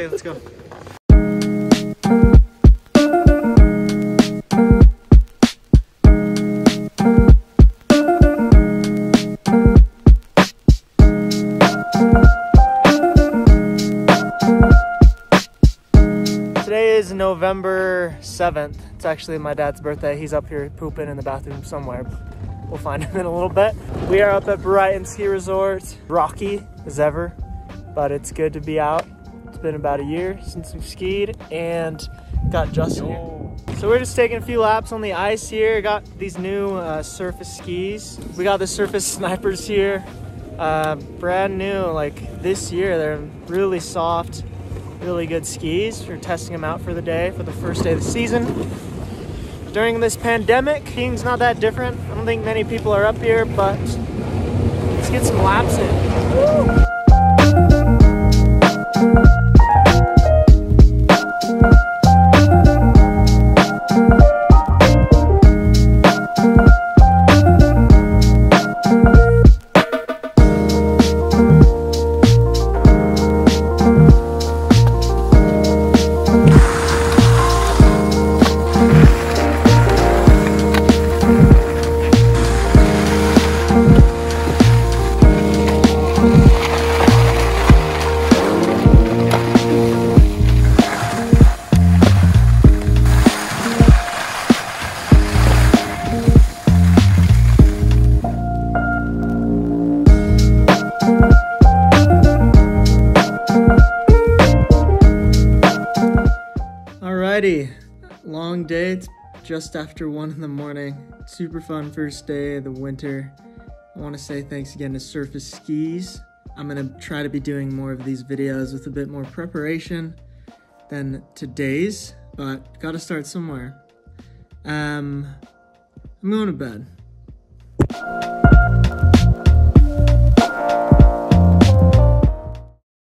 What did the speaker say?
Okay, let's go. Today is November 7th. It's actually my dad's birthday. He's up here pooping in the bathroom somewhere. We'll find him in a little bit. We are up at Brighton Ski Resort. Rocky as ever, but it's good to be out. It's been about a year since we've skied and got Justin here. So we're just taking a few laps on the ice here. Got these new uh, surface skis. We got the surface snipers here. Uh, brand new, like this year. They're really soft, really good skis. We're testing them out for the day, for the first day of the season. During this pandemic, skiing's not that different. I don't think many people are up here, but let's get some laps in. Alrighty, long day. It's just after one in the morning. Super fun first day of the winter. I want to say thanks again to Surface Skis. I'm gonna try to be doing more of these videos with a bit more preparation than today's, but gotta start somewhere. Um, I'm going to bed.